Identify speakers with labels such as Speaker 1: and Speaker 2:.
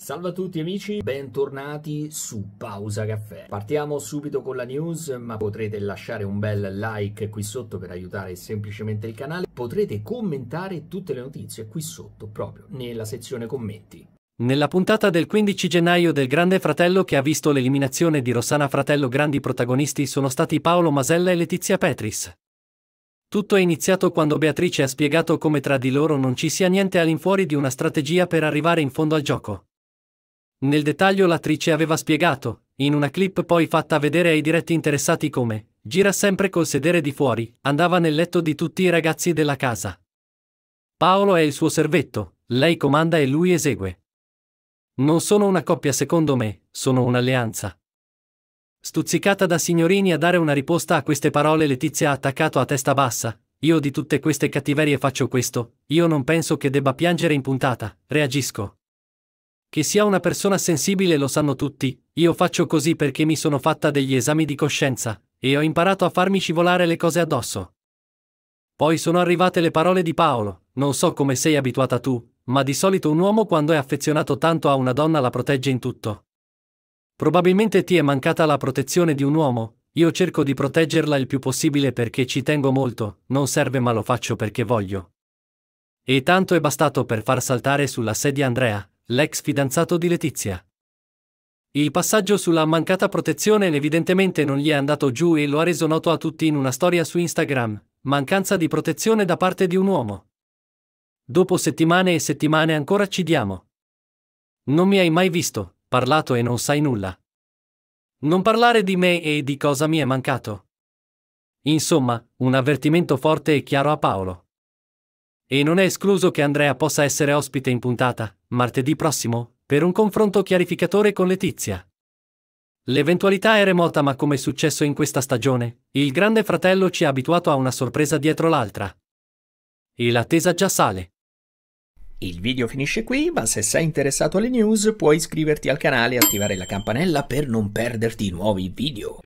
Speaker 1: Salve a tutti amici, bentornati su Pausa Caffè. Partiamo subito con la news, ma potrete lasciare un bel like qui sotto per aiutare semplicemente il canale. Potrete commentare tutte le notizie qui sotto, proprio nella sezione commenti.
Speaker 2: Nella puntata del 15 gennaio del Grande Fratello che ha visto l'eliminazione di Rossana Fratello grandi protagonisti sono stati Paolo Masella e Letizia Petris. Tutto è iniziato quando Beatrice ha spiegato come tra di loro non ci sia niente all'infuori di una strategia per arrivare in fondo al gioco. Nel dettaglio l'attrice aveva spiegato, in una clip poi fatta vedere ai diretti interessati come, gira sempre col sedere di fuori, andava nel letto di tutti i ragazzi della casa. Paolo è il suo servetto, lei comanda e lui esegue. Non sono una coppia secondo me, sono un'alleanza. Stuzzicata da signorini a dare una risposta a queste parole Letizia ha attaccato a testa bassa, io di tutte queste cattiverie faccio questo, io non penso che debba piangere in puntata, reagisco. Che sia una persona sensibile lo sanno tutti, io faccio così perché mi sono fatta degli esami di coscienza, e ho imparato a farmi scivolare le cose addosso. Poi sono arrivate le parole di Paolo, non so come sei abituata tu, ma di solito un uomo quando è affezionato tanto a una donna la protegge in tutto. Probabilmente ti è mancata la protezione di un uomo, io cerco di proteggerla il più possibile perché ci tengo molto, non serve ma lo faccio perché voglio. E tanto è bastato per far saltare sulla sedia Andrea, l'ex fidanzato di Letizia. Il passaggio sulla mancata protezione evidentemente non gli è andato giù e lo ha reso noto a tutti in una storia su Instagram, mancanza di protezione da parte di un uomo. Dopo settimane e settimane ancora ci diamo. Non mi hai mai visto, parlato e non sai nulla. Non parlare di me e di cosa mi è mancato. Insomma, un avvertimento forte e chiaro a Paolo. E non è escluso che Andrea possa essere ospite in puntata, martedì prossimo, per un confronto chiarificatore con Letizia. L'eventualità è remota ma come è successo in questa stagione, il grande fratello ci ha abituato a una sorpresa dietro l'altra. E l'attesa già sale.
Speaker 1: Il video finisce qui, ma se sei interessato alle news puoi iscriverti al canale e attivare la campanella per non perderti nuovi video.